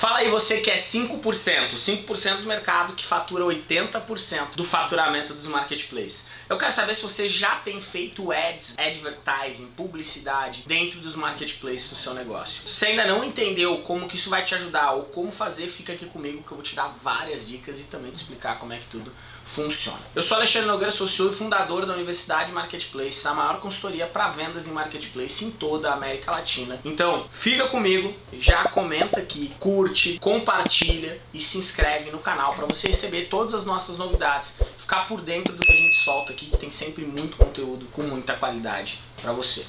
Fala aí você que é 5%, 5% do mercado que fatura 80% do faturamento dos marketplaces. Eu quero saber se você já tem feito ads, advertising, publicidade dentro dos marketplaces do seu negócio. Se ainda não entendeu como que isso vai te ajudar ou como fazer, fica aqui comigo que eu vou te dar várias dicas e também te explicar como é que tudo funciona. Eu sou Alexandre Nogueira, sou CEO e fundador da Universidade Marketplace, a maior consultoria para vendas em marketplace em toda a América Latina. Então, fica comigo, já comenta aqui, curte, compartilha e se inscreve no canal para você receber todas as nossas novidades, ficar por dentro do que a gente solta aqui, que tem sempre muito conteúdo com muita qualidade para você.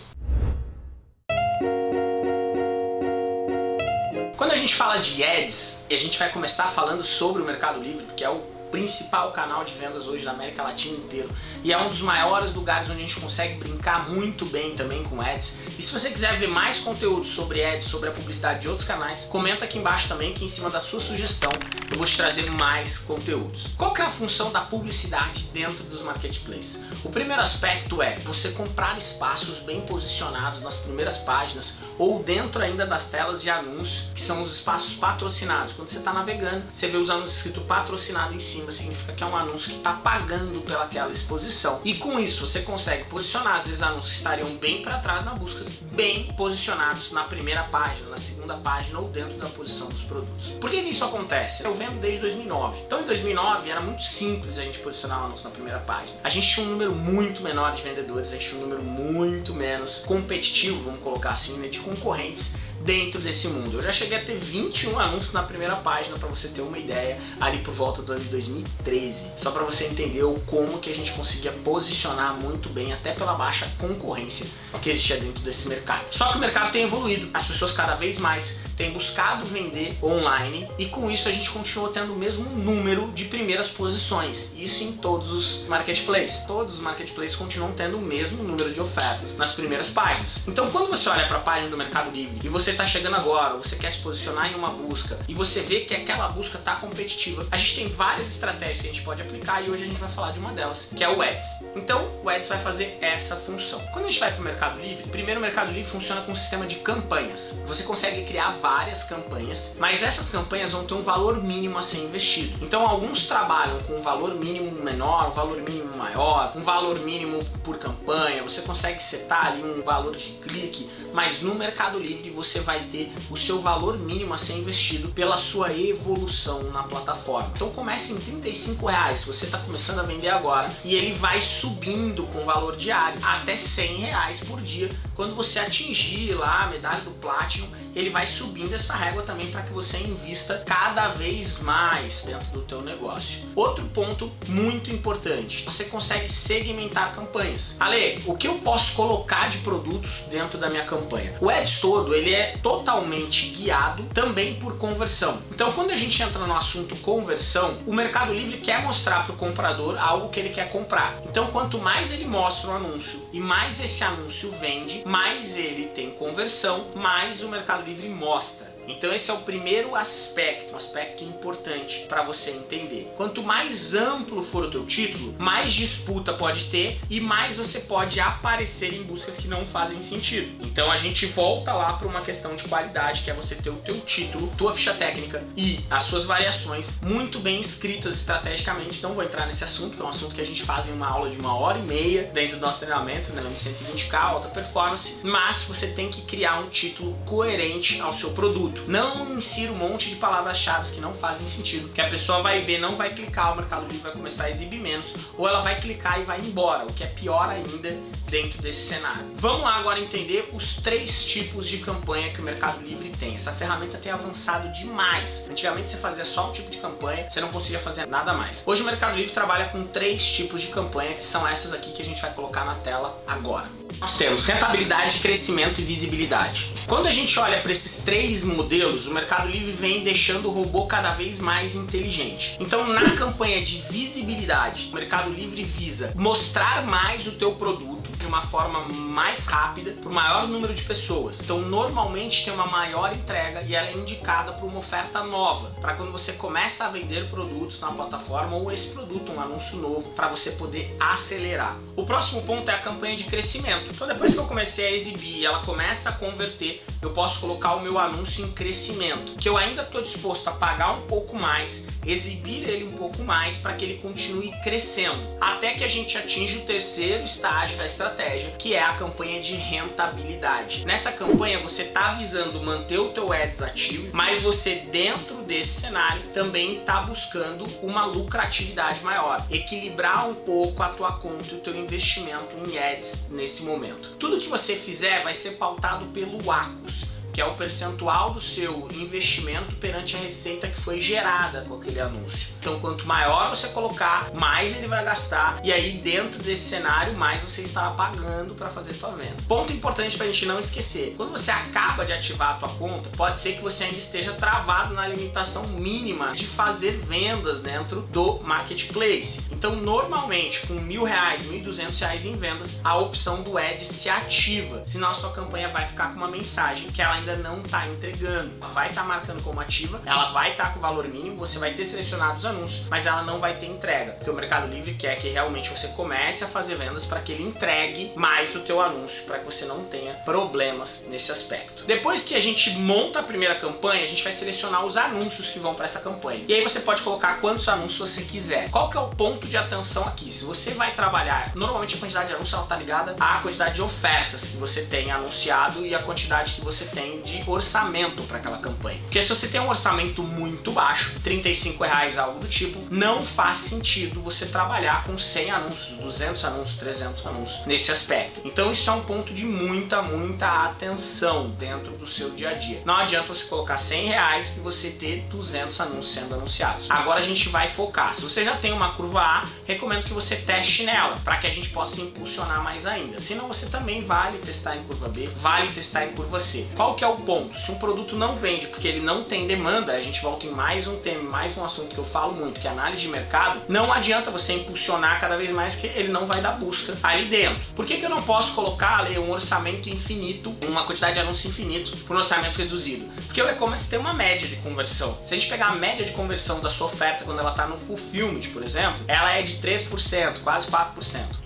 Quando a gente fala de ads, e a gente vai começar falando sobre o Mercado Livre, porque é o principal canal de vendas hoje da América Latina inteiro e é um dos maiores lugares onde a gente consegue brincar muito bem também com ads. E se você quiser ver mais conteúdo sobre ads, sobre a publicidade de outros canais, comenta aqui embaixo também que em cima da sua sugestão eu vou te trazer mais conteúdos. Qual que é a função da publicidade dentro dos marketplaces? O primeiro aspecto é você comprar espaços bem posicionados nas primeiras páginas ou dentro ainda das telas de anúncio, que são os espaços patrocinados. Quando você está navegando, você vê os anúncios escrito patrocinado em cima cima significa que é um anúncio que está pagando pelaquela exposição. E com isso você consegue posicionar, às vezes anúncios estariam bem para trás na busca, bem posicionados na primeira página, na segunda página ou dentro da posição dos produtos. Por que isso acontece? Eu vendo desde 2009. Então em 2009 era muito simples a gente posicionar o anúncio na primeira página. A gente tinha um número muito menor de vendedores, a gente tinha um número muito menos competitivo, vamos colocar assim, né, de concorrentes dentro desse mundo. Eu já cheguei a ter 21 anúncios na primeira página para você ter uma ideia ali por volta do ano de 2013. Só para você entender o como que a gente conseguia posicionar muito bem até pela baixa concorrência que existia dentro desse mercado. Só que o mercado tem evoluído. As pessoas cada vez mais têm buscado vender online e com isso a gente continua tendo o mesmo número de primeiras posições. Isso em todos os marketplaces. Todos os marketplaces continuam tendo o mesmo número de ofertas nas primeiras páginas. Então quando você olha para a página do Mercado Livre e você está chegando agora, você quer se posicionar em uma busca e você vê que aquela busca está competitiva, a gente tem várias estratégias que a gente pode aplicar e hoje a gente vai falar de uma delas, que é o Ads. Então o Ads vai fazer essa função. Quando a gente vai para o Mercado Livre, primeiro o Mercado Livre funciona com um sistema de campanhas. Você consegue criar várias campanhas, mas essas campanhas vão ter um valor mínimo a ser investido. Então alguns trabalham com um valor mínimo menor, um valor mínimo maior, um valor mínimo por campanha, você consegue setar ali um valor de clique, mas no Mercado Livre você vai ter o seu valor mínimo a ser investido pela sua evolução na plataforma. Então comece em 35 reais, se você está começando a vender agora, e ele vai subindo com valor diário até 100 reais por dia. Quando você atingir lá a medalha do Platinum, ele vai subindo essa régua também para que você invista cada vez mais dentro do teu negócio. Outro ponto muito importante, você consegue segmentar campanhas. Ale, o que eu posso colocar de produtos dentro da minha campanha? O Ads todo, ele é totalmente guiado também por conversão. Então, quando a gente entra no assunto conversão, o Mercado Livre quer mostrar para o comprador algo que ele quer comprar. Então, quanto mais ele mostra o anúncio e mais esse anúncio vende, mais ele tem conversão, mais o Mercado Livre mostra. Então esse é o primeiro aspecto, um aspecto importante para você entender. Quanto mais amplo for o teu título, mais disputa pode ter e mais você pode aparecer em buscas que não fazem sentido. Então a gente volta lá para uma questão de qualidade, que é você ter o teu título, tua ficha técnica e as suas variações muito bem escritas estrategicamente. Não vou entrar nesse assunto, que é um assunto que a gente faz em uma aula de uma hora e meia dentro do nosso treinamento, né, M120K, alta performance, mas você tem que criar um título coerente ao seu produto. Não insira um monte de palavras-chave que não fazem sentido, que a pessoa vai ver, não vai clicar, o Mercado Livre vai começar a exibir menos, ou ela vai clicar e vai embora, o que é pior ainda dentro desse cenário. Vamos lá agora entender os três tipos de campanha que o Mercado Livre tem. Essa ferramenta tem avançado demais. Antigamente você fazia só um tipo de campanha, você não conseguia fazer nada mais. Hoje o Mercado Livre trabalha com três tipos de campanha, que são essas aqui que a gente vai colocar na tela agora. Nós temos rentabilidade, crescimento e visibilidade. Quando a gente olha para esses três modelos, o Mercado Livre vem deixando o robô cada vez mais inteligente. Então, na campanha de visibilidade, o Mercado Livre visa mostrar mais o teu produto de uma forma mais rápida para o maior número de pessoas. Então, normalmente tem uma maior entrega e ela é indicada para uma oferta nova, para quando você começa a vender produtos na plataforma ou esse produto, um anúncio novo, para você poder acelerar. O próximo ponto é a campanha de crescimento. Então depois que eu comecei a exibir e ela começa a converter, eu posso colocar o meu anúncio em crescimento, que eu ainda estou disposto a pagar um pouco mais, exibir ele um pouco mais para que ele continue crescendo, até que a gente atinja o terceiro estágio da estratégia, que é a campanha de rentabilidade. Nessa campanha você está visando manter o teu ads ativo, mas você dentro desse cenário também está buscando uma lucratividade maior, equilibrar um pouco a tua conta e o teu investimento em ads nesse momento. Tudo que você fizer vai ser pautado pelo ACOS que é o percentual do seu investimento perante a receita que foi gerada com aquele anúncio. Então, quanto maior você colocar, mais ele vai gastar, e aí dentro desse cenário, mais você estará pagando para fazer sua venda. Ponto importante para a gente não esquecer: quando você acaba de ativar a tua conta, pode ser que você ainda esteja travado na limitação mínima de fazer vendas dentro do marketplace. Então, normalmente, com mil reais, mil e duzentos reais em vendas, a opção do Ad se ativa, senão a sua campanha vai ficar com uma mensagem que ela ainda não está entregando. Ela vai estar tá marcando como ativa, ela vai estar tá com valor mínimo, você vai ter selecionado os anúncios, mas ela não vai ter entrega, porque o Mercado Livre quer que realmente você comece a fazer vendas para que ele entregue mais o teu anúncio, para que você não tenha problemas nesse aspecto. Depois que a gente monta a primeira campanha, a gente vai selecionar os anúncios que vão para essa campanha. E aí você pode colocar quantos anúncios você quiser. Qual que é o ponto de atenção aqui? Se você vai trabalhar, normalmente a quantidade de anúncios está ligada à quantidade de ofertas que você tem anunciado e a quantidade que você tem de orçamento para aquela campanha. Porque se você tem um orçamento muito baixo, 35 reais, algo do tipo, não faz sentido você trabalhar com 100 anúncios, 200 anúncios, 300 anúncios nesse aspecto. Então isso é um ponto de muita, muita atenção dentro do seu dia a dia. Não adianta você colocar 100 reais e você ter 200 anúncios sendo anunciados. Agora a gente vai focar. Se você já tem uma curva A, recomendo que você teste nela para que a gente possa impulsionar mais ainda. Senão você também vale testar em curva B, vale testar em curva C. Qual que é o ponto. Se um produto não vende porque ele não tem demanda, a gente volta em mais um tema, mais um assunto que eu falo muito, que é análise de mercado, não adianta você impulsionar cada vez mais que ele não vai dar busca ali dentro. Por que, que eu não posso colocar ali um orçamento infinito, uma quantidade de anúncio infinito para um orçamento reduzido? Porque o e-commerce tem uma média de conversão. Se a gente pegar a média de conversão da sua oferta quando ela está no fulfillment, por exemplo, ela é de 3%, quase 4%.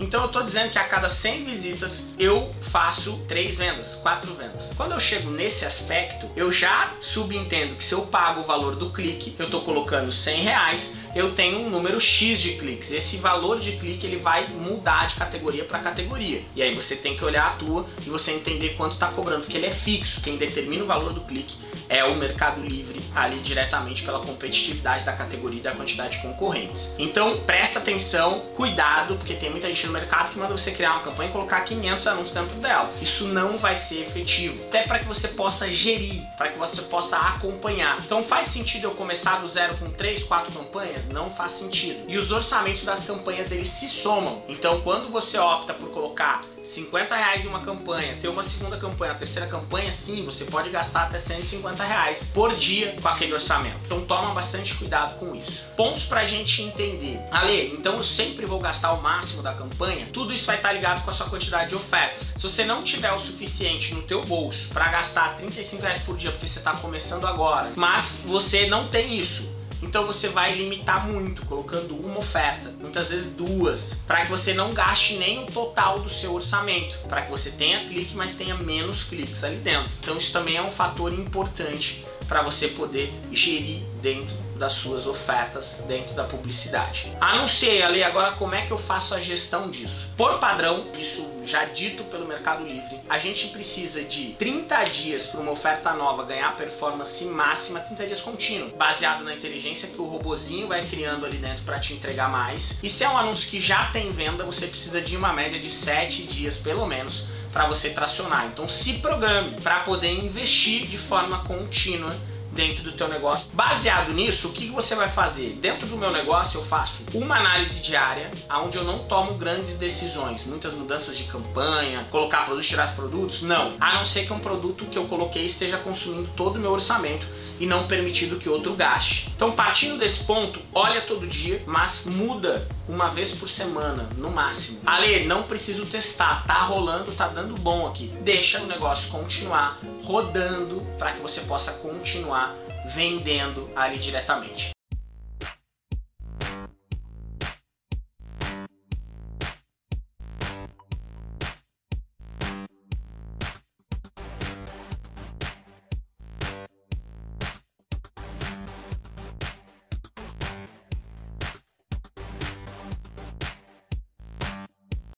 Então eu estou dizendo que a cada 100 visitas eu faço 3 vendas, 4 vendas. Quando eu chego nesse nesse aspecto, eu já subentendo que se eu pago o valor do clique, eu estou colocando 100 reais, eu tenho um número X de cliques. Esse valor de clique ele vai mudar de categoria para categoria. E aí você tem que olhar a tua e você entender quanto está cobrando, porque ele é fixo. Quem determina o valor do clique é o Mercado Livre ali diretamente pela competitividade da categoria e da quantidade de concorrentes. Então presta atenção, cuidado, porque tem muita gente no mercado que manda você criar uma campanha e colocar 500 anúncios dentro dela. Isso não vai ser efetivo. Até para que você possa gerir, para que você possa acompanhar. Então faz sentido eu começar do zero com 3, 4 campanhas? Não faz sentido. E os orçamentos das campanhas eles se somam. Então quando você opta por colocar 50 reais em uma campanha, ter uma segunda campanha, a terceira campanha, sim, você pode gastar até 150 reais por dia com aquele orçamento. Então toma bastante cuidado com isso. Pontos pra gente entender. Ale, então eu sempre vou gastar o máximo da campanha? Tudo isso vai estar ligado com a sua quantidade de ofertas. Se você não tiver o suficiente no teu bolso para gastar 35 reais por dia porque você está começando agora, mas você não tem isso, então você vai limitar muito, colocando uma oferta, muitas vezes duas, para que você não gaste nem o total do seu orçamento, para que você tenha clique, mas tenha menos cliques ali dentro. Então isso também é um fator importante para você poder gerir dentro das suas ofertas dentro da publicidade. Anunciei ali agora como é que eu faço a gestão disso. Por padrão, isso já dito pelo Mercado Livre, a gente precisa de 30 dias para uma oferta nova ganhar performance máxima, 30 dias contínuo, baseado na inteligência que o robozinho vai criando ali dentro para te entregar mais. E se é um anúncio que já tem venda, você precisa de uma média de 7 dias pelo menos para você tracionar. Então se programe para poder investir de forma contínua dentro do teu negócio. Baseado nisso, o que você vai fazer? Dentro do meu negócio eu faço uma análise diária, onde eu não tomo grandes decisões, muitas mudanças de campanha, colocar produtos, tirar os produtos, não. A não ser que um produto que eu coloquei esteja consumindo todo o meu orçamento e não permitido que outro gaste. Então, partindo desse ponto, olha todo dia, mas muda uma vez por semana, no máximo. Ale, não preciso testar, tá rolando, tá dando bom aqui. Deixa o negócio continuar rodando para que você possa continuar vendendo ali diretamente.